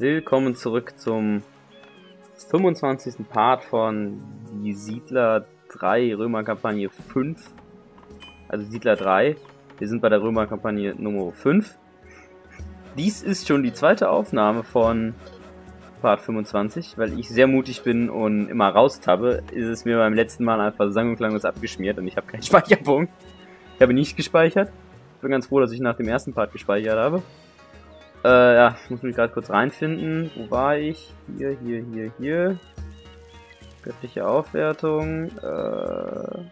Willkommen zurück zum 25. Part von Die Siedler 3 Römerkampagne 5. Also Siedler 3. Wir sind bei der Römerkampagne Nummer 5. Dies ist schon die zweite Aufnahme von Part 25, weil ich sehr mutig bin und immer raustabbe, ist es mir beim letzten Mal einfach sang- und klanglos abgeschmiert und ich habe keinen Speicherpunkt. Ich habe nicht gespeichert. Ich bin ganz froh, dass ich nach dem ersten Part gespeichert habe. Äh, ja, ich muss mich gerade kurz reinfinden. Wo war ich? Hier, hier, hier, hier. Göttliche Aufwertung. Äh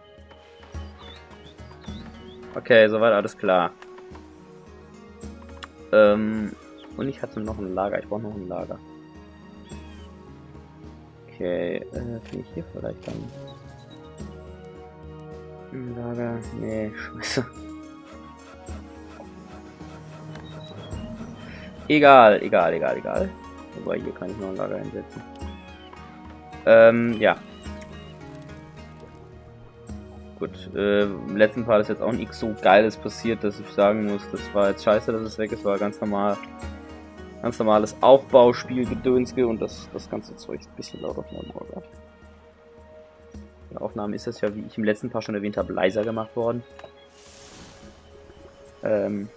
okay, soweit alles klar. Ähm, und ich hatte noch ein Lager. Ich brauche noch ein Lager. Okay, äh, finde ich hier vielleicht dann ein Lager? Nee, scheiße. Egal, egal, egal, egal. Wobei, hier kann ich noch ein Lager hinsetzen. Ähm, ja. Gut, äh, im letzten Part ist jetzt auch nichts so Geiles passiert, dass ich sagen muss, das war jetzt scheiße, dass es weg ist, war ganz normal. Ganz normales Aufbauspiel, Gedönske und das, das ganze Zeug ist ein bisschen laut auf meinem Ohr. In der Aufnahme ist das ja, wie ich im letzten Part schon erwähnt habe, leiser gemacht worden. Ähm,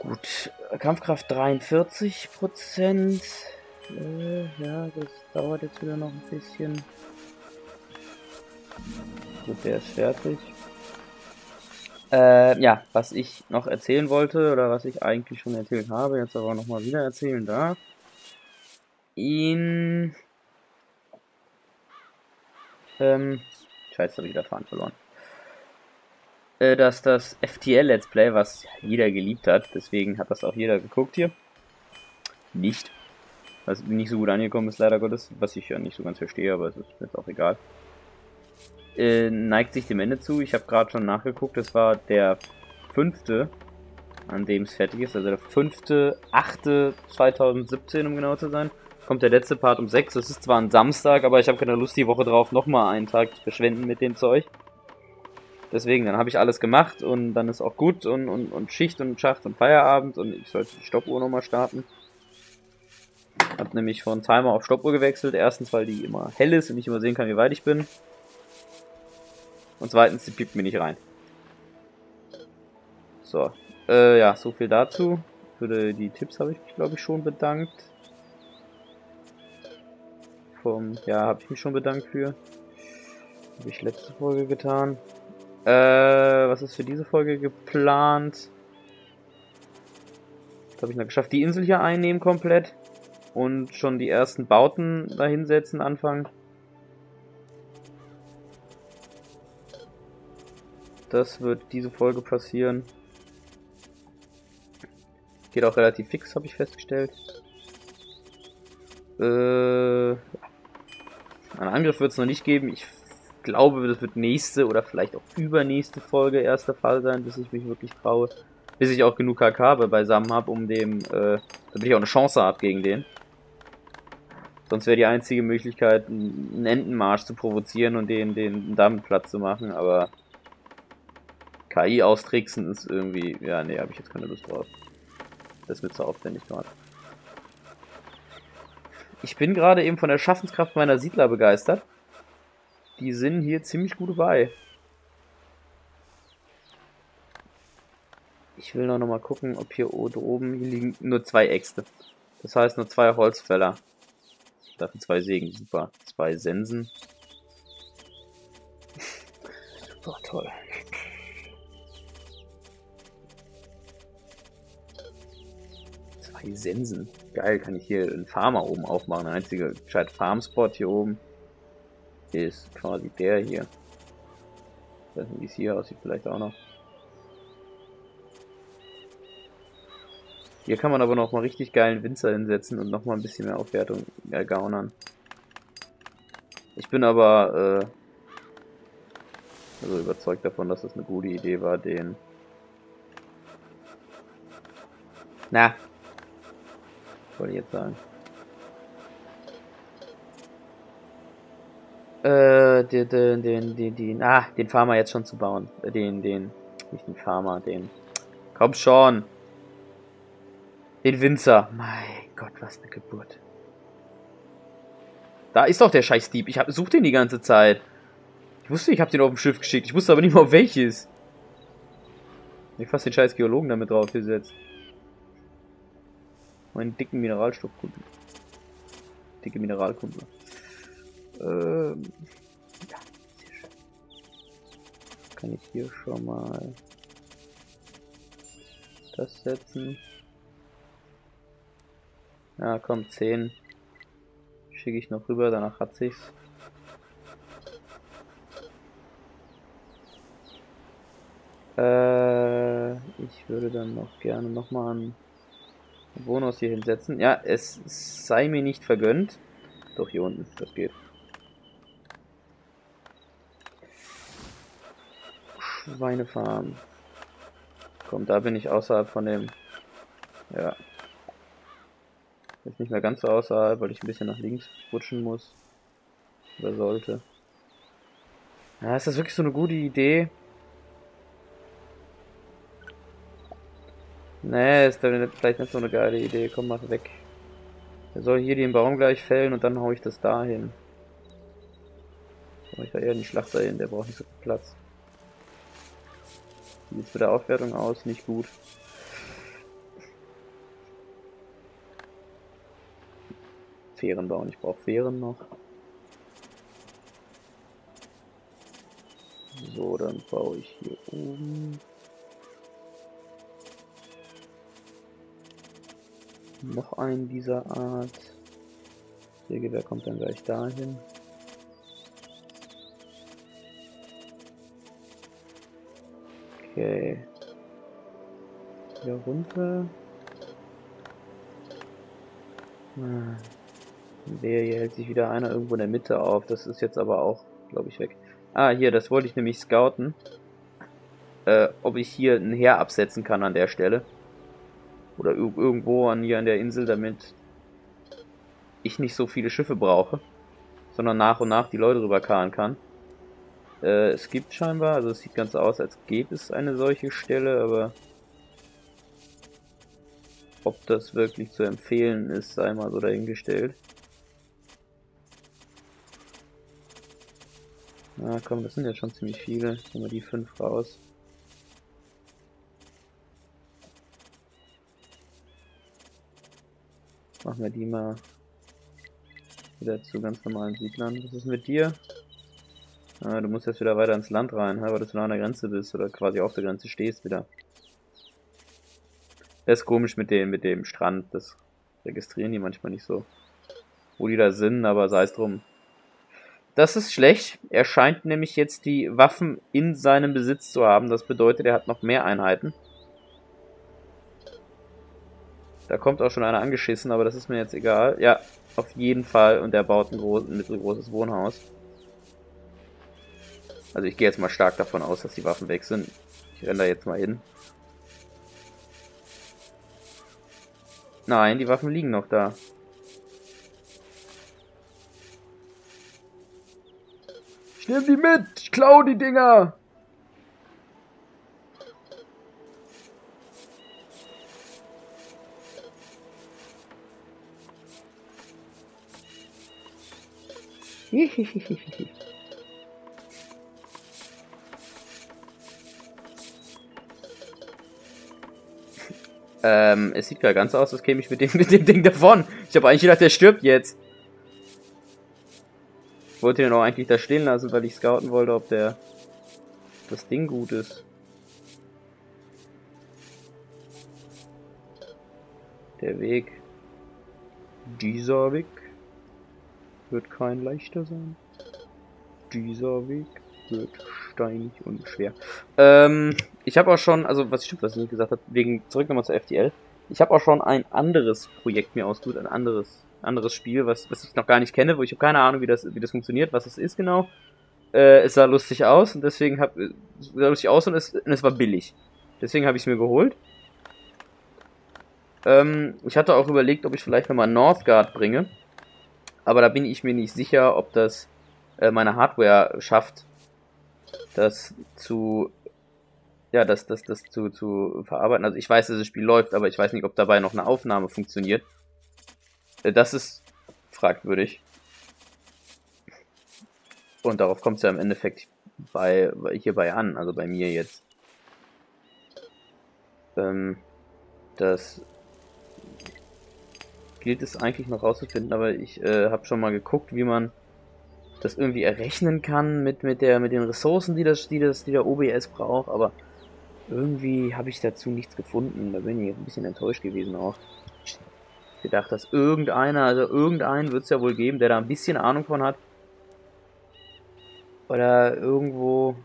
Gut, Kampfkraft 43 Prozent. Äh, ja, das dauert jetzt wieder noch ein bisschen. Gut, der ist fertig. Äh, ja, was ich noch erzählen wollte, oder was ich eigentlich schon erzählt habe, jetzt aber nochmal wieder erzählen darf. In... Ähm, scheiße, habe ich wieder Fahren verloren. Äh, dass das FTL Let's Play, was jeder geliebt hat, deswegen hat das auch jeder geguckt hier. Nicht. Was nicht so gut angekommen ist, leider Gottes, was ich ja nicht so ganz verstehe, aber es ist jetzt auch egal. Äh, neigt sich dem Ende zu. Ich habe gerade schon nachgeguckt, es war der fünfte, an dem es fertig ist, also der fünfte, achte 2017, um genau zu sein. Kommt der letzte Part um 6. Es ist zwar ein Samstag, aber ich habe keine Lust, die Woche drauf nochmal einen Tag zu verschwenden mit dem Zeug. Deswegen, dann habe ich alles gemacht und dann ist auch gut und, und, und Schicht und Schacht und Feierabend und ich sollte die Stoppuhr nochmal starten. Hab nämlich von Timer auf Stoppuhr gewechselt. Erstens, weil die immer hell ist und ich immer sehen kann, wie weit ich bin. Und zweitens, sie piept mir nicht rein. So. Äh, ja, so viel dazu. Für die Tipps habe ich mich, glaube ich, schon bedankt. Vom, ja, habe ich mich schon bedankt für. Habe ich letzte Folge getan. Äh, was ist für diese Folge geplant? Das habe ich noch geschafft. Die Insel hier einnehmen komplett. Und schon die ersten Bauten dahinsetzen anfangen. Das wird diese Folge passieren. Geht auch relativ fix, habe ich festgestellt. Äh, einen Angriff wird es noch nicht geben. Ich glaube, das wird nächste oder vielleicht auch übernächste Folge erst der Fall sein, bis ich mich wirklich traue. Bis ich auch genug KK beisammen habe, um dem, äh, damit ich auch eine Chance habe gegen den. Sonst wäre die einzige Möglichkeit, einen Entenmarsch zu provozieren und den, den damit Platz zu machen, aber KI austricksen ist irgendwie, ja, nee, habe ich jetzt keine Lust drauf. Das wird zu aufwendig gerade. Ich bin gerade eben von der Schaffenskraft meiner Siedler begeistert die sind hier ziemlich gut bei. Ich will noch mal gucken, ob hier oben hier liegen nur zwei Äxte. Das heißt nur zwei Holzfäller. Dafür zwei Sägen, super. Zwei Sensen. super toll. Zwei Sensen. Geil, kann ich hier einen Farmer oben aufmachen. Ein einziger gescheit Farmspot hier oben ist quasi der hier. Ich weiß nicht, wie es hier aussieht, vielleicht auch noch. Hier kann man aber noch mal richtig geilen Winzer hinsetzen und noch mal ein bisschen mehr Aufwertung ergaunern. Ich bin aber äh, also überzeugt davon, dass das eine gute Idee war, den... Na, wollte ich jetzt sagen. Äh, den, den, den, den, den, ah, den Farmer jetzt schon zu bauen. Äh, den, den, nicht den Farmer, den. Komm schon! Den Winzer. Mein Gott, was eine Geburt. Da ist doch der scheiß Dieb. Ich hab, such den die ganze Zeit. Ich wusste, ich habe den auf dem Schiff geschickt. Ich wusste aber nicht mal auf welches. Ich fast den scheiß Geologen damit drauf gesetzt. Meinen dicken Mineralstoffkumpel. Dicke Mineralkumpel. Ähm. Ja, sehr schön. Kann ich hier schon mal das setzen. Ja, komm, 10. Schicke ich noch rüber, danach hat sich's. Äh, ich würde dann noch gerne nochmal einen Bonus hier hinsetzen. Ja, es sei mir nicht vergönnt. Doch, hier unten, das geht. Schweinefarm. Komm, da bin ich außerhalb von dem... Ja. Jetzt nicht mehr ganz so außerhalb, weil ich ein bisschen nach links rutschen muss. Oder sollte. Ja, ist das wirklich so eine gute Idee? Nee, ist vielleicht nicht so eine geile Idee. Komm, mach weg. Er soll hier den Baum gleich fällen und dann hau ich das da hin. Hau ich da eher den Schlachter hin, der braucht nicht so viel Platz. Sieht's mit der Aufwertung aus? Nicht gut. Fähren bauen. Ich brauche Fähren noch. So, dann baue ich hier oben. noch einen dieser Art. Sägewerk kommt dann gleich dahin. Okay. Wieder runter. Ah. Der hier hält sich wieder einer irgendwo in der Mitte auf. Das ist jetzt aber auch, glaube ich, weg. Ah, hier, das wollte ich nämlich scouten. Äh, ob ich hier ein Heer absetzen kann an der Stelle. Oder irgendwo an hier an der Insel, damit ich nicht so viele Schiffe brauche, sondern nach und nach die Leute rüberkarren kann. Äh, es gibt scheinbar, also es sieht ganz aus, als gäbe es eine solche Stelle, aber ob das wirklich zu empfehlen ist, sei mal so dahingestellt. Na komm, das sind jetzt schon ziemlich viele. Nehmen wir die fünf raus. Machen wir die mal wieder zu ganz normalen Siedlern. Was ist mit dir? Ah, du musst jetzt wieder weiter ins Land rein, weil du nah an der Grenze bist oder quasi auf der Grenze stehst wieder. Das ist komisch mit dem, mit dem Strand. Das registrieren die manchmal nicht so. Wo die da sind, aber sei es drum. Das ist schlecht. Er scheint nämlich jetzt die Waffen in seinem Besitz zu haben. Das bedeutet, er hat noch mehr Einheiten. Da kommt auch schon einer angeschissen, aber das ist mir jetzt egal. Ja, auf jeden Fall. Und er baut ein, groß, ein mittelgroßes Wohnhaus. Also ich gehe jetzt mal stark davon aus, dass die Waffen weg sind. Ich renne da jetzt mal hin. Nein, die Waffen liegen noch da. Ich nehme die mit! Ich klau die Dinger! Ähm, es sieht gerade ganz aus, als käme ich mit dem, mit dem Ding davon. Ich habe eigentlich gedacht, der stirbt jetzt. Ich wollte den auch eigentlich da stehen lassen, weil ich scouten wollte, ob der das Ding gut ist. Der Weg. Dieser Weg wird kein leichter sein. Dieser Weg wird steinig und schwer. Ähm, ich habe auch schon, also was stimmt, was ich nicht gesagt habe, wegen zurück nochmal zur FTL. Ich habe auch schon ein anderes Projekt mir ausgesucht, ein anderes, anderes Spiel, was, was ich noch gar nicht kenne, wo ich habe keine Ahnung, wie das, wie das funktioniert, was es ist genau. Äh, es sah lustig aus und deswegen habe es sah lustig aus und es, und es war billig. Deswegen habe ich es mir geholt. Ähm, ich hatte auch überlegt, ob ich vielleicht nochmal Northgard bringe aber da bin ich mir nicht sicher, ob das äh, meine Hardware schafft, das zu ja, das, das, das zu, zu verarbeiten. Also ich weiß, dass das Spiel läuft, aber ich weiß nicht, ob dabei noch eine Aufnahme funktioniert. Äh, das ist fragwürdig. Und darauf kommt es ja im Endeffekt bei, hierbei an, also bei mir jetzt. Ähm, das gilt es eigentlich noch rauszufinden, aber ich äh, habe schon mal geguckt, wie man das irgendwie errechnen kann mit, mit, der, mit den Ressourcen, die, das, die, das, die der OBS braucht, aber irgendwie habe ich dazu nichts gefunden. Da bin ich ein bisschen enttäuscht gewesen auch. Ich gedacht, dass irgendeiner, also irgendeinen wird es ja wohl geben, der da ein bisschen Ahnung von hat. Oder irgendwo,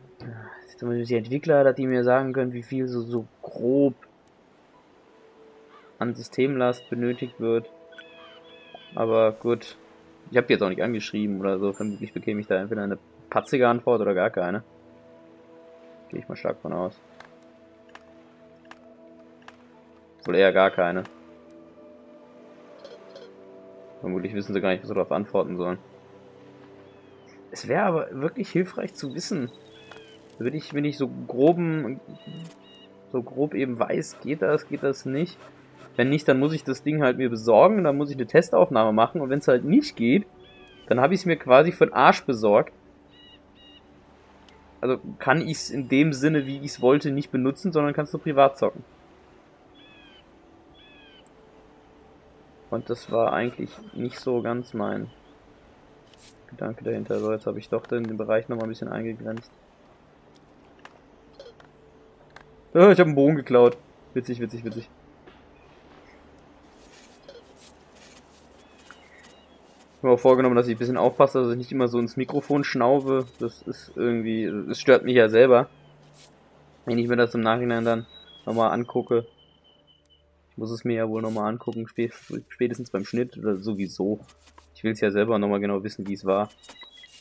die Entwickler, dass die mir sagen können, wie viel so, so grob an Systemlast benötigt wird. Aber gut, ich habe die jetzt auch nicht angeschrieben oder so. Vermutlich bekäme ich da entweder eine patzige Antwort oder gar keine. Gehe ich mal stark von aus. Wohl eher gar keine. Vermutlich wissen sie gar nicht, was sie darauf antworten sollen. Es wäre aber wirklich hilfreich zu wissen. Wenn ich, wenn ich so groben, so grob eben weiß, geht das, geht das nicht. Wenn nicht, dann muss ich das Ding halt mir besorgen, dann muss ich eine Testaufnahme machen und wenn es halt nicht geht, dann habe ich es mir quasi den Arsch besorgt. Also kann ich es in dem Sinne, wie ich es wollte, nicht benutzen, sondern kannst du privat zocken. Und das war eigentlich nicht so ganz mein Gedanke dahinter. So, jetzt habe ich doch den Bereich nochmal ein bisschen eingegrenzt. Oh, ich habe einen Bogen geklaut. Witzig, witzig, witzig. Mir auch vorgenommen, dass ich ein bisschen aufpasse, dass ich nicht immer so ins Mikrofon schnaube. Das ist irgendwie, es stört mich ja selber. Wenn ich mir das im Nachhinein dann nochmal angucke, ich muss es mir ja wohl nochmal angucken, spätestens beim Schnitt oder sowieso. Ich will es ja selber nochmal genau wissen, wie es war.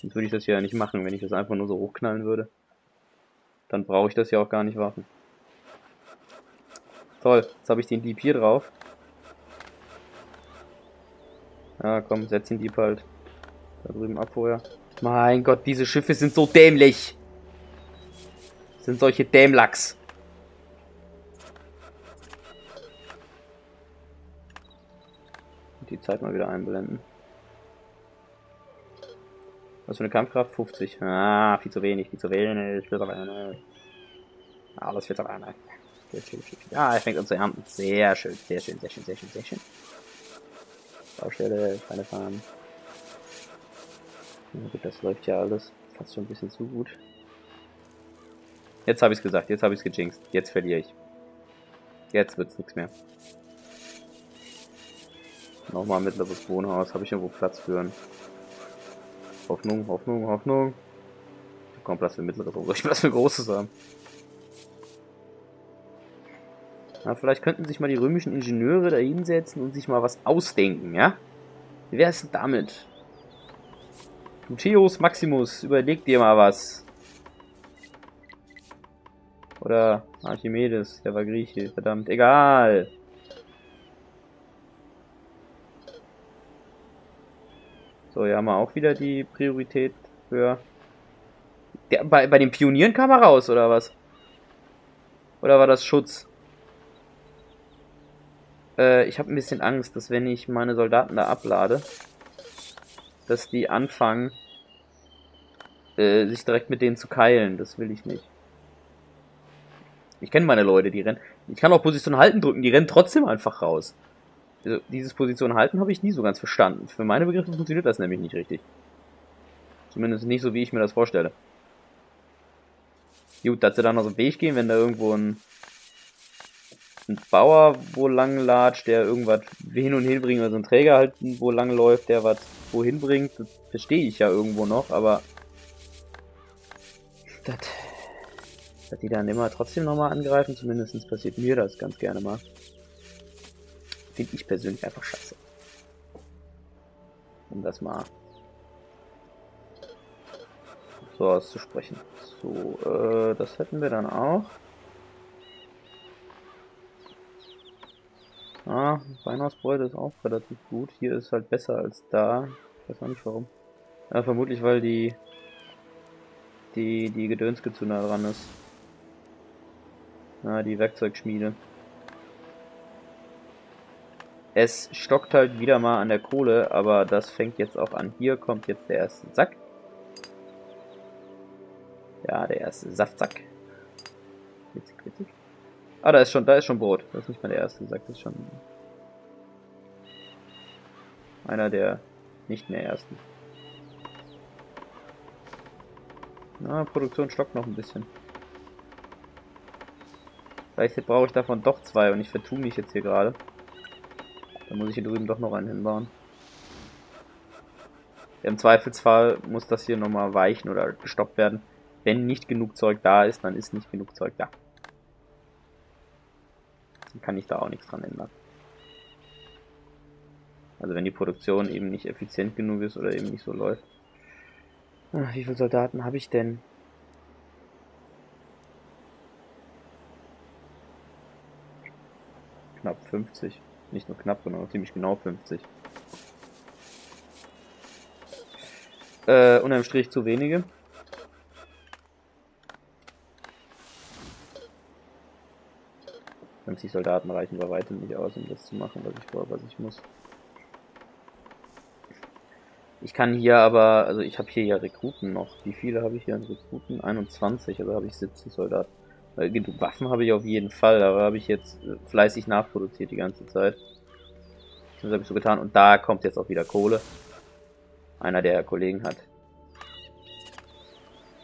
Sonst würde ich das ja nicht machen, wenn ich das einfach nur so hochknallen würde. Dann brauche ich das ja auch gar nicht warten. Toll, jetzt habe ich den Dieb hier drauf. Ja, komm, setz den Dieb halt da drüben ab vorher. Mein Gott, diese Schiffe sind so dämlich. sind solche Dämlachs. die Zeit mal wieder einblenden. Was für eine Kampfkraft? 50. Ah, viel zu wenig, viel zu wenig. Viel zu wenig. Alles viel zu wenig. Ja, er fängt an zu ernten. Sehr schön, sehr schön, sehr schön, sehr schön, sehr schön. Baustelle, keine gut, das läuft ja alles fast schon ein bisschen zu gut. Jetzt habe ich es gesagt, jetzt habe ich es gejinxt. Jetzt verliere ich. Jetzt wird es nichts mehr. Nochmal mittleres Wohnhaus. Habe ich irgendwo Platz für. Hoffnung, Hoffnung, Hoffnung. Kaum Platz für mittleres. Ich Platz für großes haben? Na, vielleicht könnten sich mal die römischen Ingenieure da hinsetzen und sich mal was ausdenken, ja? Wie wäre es denn damit? Theos Maximus, überleg dir mal was. Oder Archimedes, der war Grieche, verdammt, egal. So, hier haben wir auch wieder die Priorität für... Der, bei, bei den Pionieren kam er raus, oder was? Oder war das Schutz? Äh, ich habe ein bisschen Angst, dass wenn ich meine Soldaten da ablade, dass die anfangen, äh, sich direkt mit denen zu keilen. Das will ich nicht. Ich kenne meine Leute, die rennen. Ich kann auch Position halten drücken, die rennen trotzdem einfach raus. Also, dieses Position halten habe ich nie so ganz verstanden. Für meine Begriffe funktioniert das nämlich nicht richtig. Zumindest nicht so, wie ich mir das vorstelle. Gut, dass sie dann aus dem Weg gehen, wenn da irgendwo ein, ein Bauer wo lang latscht, der irgendwas hin und hin bringt, oder so ein Träger halt wo lang läuft, der was wohin bringt, das verstehe ich ja irgendwo noch, aber dass, dass die dann immer trotzdem nochmal angreifen, zumindest passiert mir das ganz gerne mal. Finde ich persönlich einfach scheiße. Um das mal so auszusprechen. So, äh, das hätten wir dann auch. Ah, Weihnachtsbräute ist auch relativ gut. Hier ist halt besser als da. Ich weiß auch nicht warum. Ja, vermutlich weil die die die Gedönske zu nah dran ist. Ja, die Werkzeugschmiede. Es stockt halt wieder mal an der Kohle, aber das fängt jetzt auch an. Hier kommt jetzt der erste Sack. Ja, der erste Saftsack. Witzig, witzig. Ah, da ist schon, da ist schon Brot. Das ist nicht mal der erste Sack, das ist schon einer der nicht mehr ersten. Na, Produktion stockt noch ein bisschen. Vielleicht brauche ich davon doch zwei und ich vertue mich jetzt hier gerade. Dann muss ich hier drüben doch noch einen hinbauen. Im Zweifelsfall muss das hier nochmal weichen oder gestoppt werden. Wenn nicht genug Zeug da ist, dann ist nicht genug Zeug da. Dann kann ich da auch nichts dran ändern. Also wenn die Produktion eben nicht effizient genug ist oder eben nicht so läuft. Ach, wie viele Soldaten habe ich denn? Knapp 50. Nicht nur knapp, sondern ziemlich genau 50. Äh, unterm Strich zu wenige. 50 Soldaten reichen bei weitem nicht aus, um das zu machen, was ich vor, was ich muss. Ich kann hier aber, also ich habe hier ja Rekruten noch. Wie viele habe ich hier an Rekruten? 21, also habe ich 70 Soldaten. Weil genug Waffen habe ich auf jeden Fall, aber habe ich jetzt äh, fleißig nachproduziert die ganze Zeit. Das habe ich so getan. Und da kommt jetzt auch wieder Kohle. Einer der Kollegen hat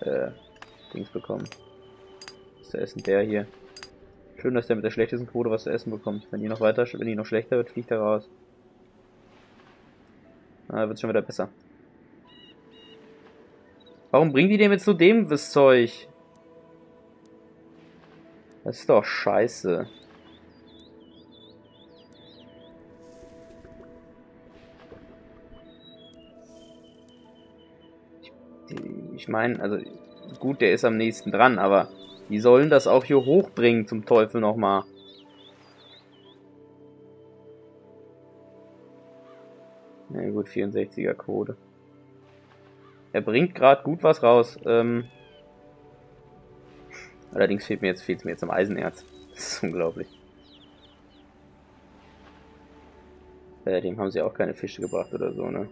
äh, Dings bekommen. Ist der Essen der hier? Schön, dass der mit der schlechtesten Quote was zu essen bekommt. Wenn die noch weiter, wenn die noch schlechter wird, fliegt er raus. Ah, wird schon wieder besser. Warum bringen die dem jetzt so dem das Zeug? Das ist doch scheiße. Ich meine, also gut, der ist am nächsten dran, aber die sollen das auch hier hochbringen zum Teufel nochmal. Na gut, 64er Quote. Er bringt gerade gut was raus. Ähm Allerdings fehlt mir jetzt, fehlt mir jetzt am Eisenerz. Das ist unglaublich. Äh, dem haben sie auch keine Fische gebracht oder so, ne?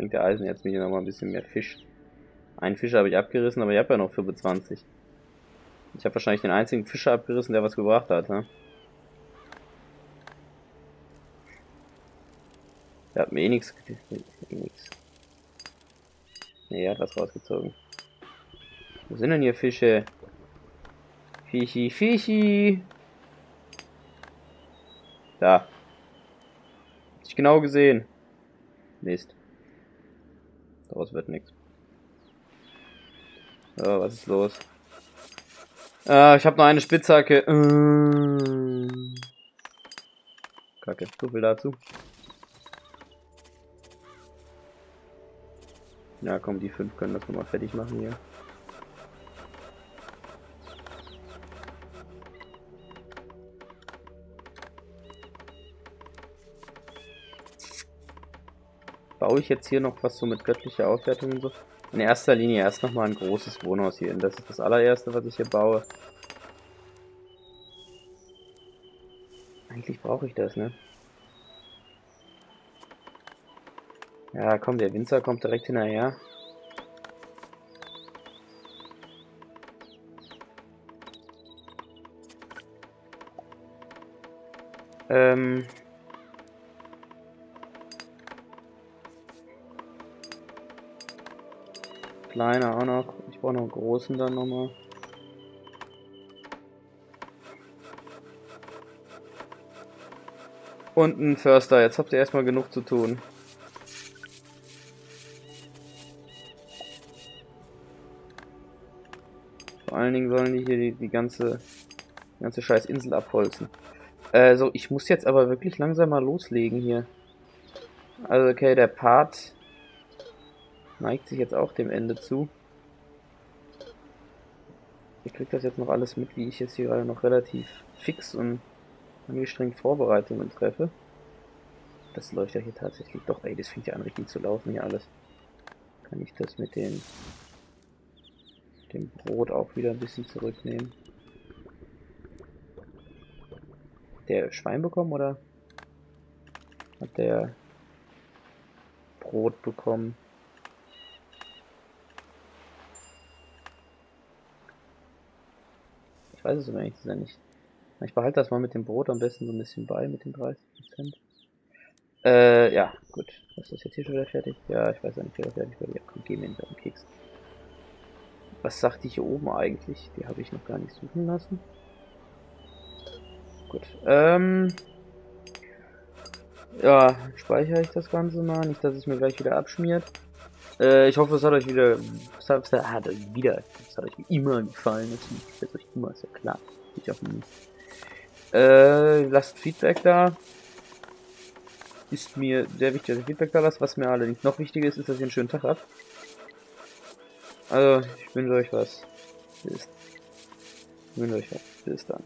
Bringt der Eisenerz mir hier nochmal ein bisschen mehr Fisch. Einen Fischer habe ich abgerissen, aber ich habe ja noch 25. Ich habe wahrscheinlich den einzigen Fischer abgerissen, der was gebracht hat, ne? Der hat mir eh nichts. Eh er hat was rausgezogen. Wo sind denn hier Fische? Fischi, Fischi! Da. Hab ich genau gesehen. Mist. Daraus wird nichts. Oh, was ist los? Ah, ich habe noch eine Spitzhacke. Kacke, so viel dazu. Ja, komm, die fünf können das nochmal fertig machen hier. Baue ich jetzt hier noch was so mit göttlicher Aufwertung und so? In erster Linie erst nochmal ein großes Wohnhaus hier. Und das ist das allererste, was ich hier baue. Eigentlich brauche ich das, ne? Ja, komm, der Winzer kommt direkt hinterher. Ähm. Kleiner auch noch. Ich brauche noch einen großen dann nochmal. Und ein Förster. Jetzt habt ihr erstmal genug zu tun. allen Dingen sollen die hier die, die ganze, die ganze scheiß Insel abholzen. Also, ich muss jetzt aber wirklich langsam mal loslegen hier. Also, okay, der Part neigt sich jetzt auch dem Ende zu. Ich krieg das jetzt noch alles mit, wie ich jetzt hier gerade noch relativ fix und angestrengt Vorbereitungen treffe. Das läuft ja hier tatsächlich doch. Ey, das fängt ja an richtig zu laufen hier alles. Kann ich das mit den dem Brot auch wieder ein bisschen zurücknehmen. Der Schwein bekommen oder hat der Brot bekommen? Ich weiß es aber eigentlich nicht. Ich behalte das mal mit dem Brot am besten so ein bisschen bei, mit den 30%. Äh, ja, gut. Ist das jetzt hier schon wieder fertig? Ja, ich weiß ja nicht, wer fertig wird. Ja, komm, geh mir hinter den Keks. Was sagt die hier oben eigentlich? Die habe ich noch gar nicht suchen lassen. Gut. Ähm. Ja, speichere ich das Ganze mal. Nicht, dass es mir gleich wieder abschmiert. Äh, ich hoffe, es hat euch wieder. Es hat, es hat euch wieder. Es hat euch immer gefallen. Es hat euch immer, ist ja klar. Ich auch nie. Äh, lasst Feedback da. Ist mir sehr wichtig, dass ihr Feedback da lasst. Was mir allerdings noch wichtiger ist, ist, dass ihr einen schönen Tag habt. Also, ich wünsche euch was. Bis, ich wünsche euch was. Bis dann.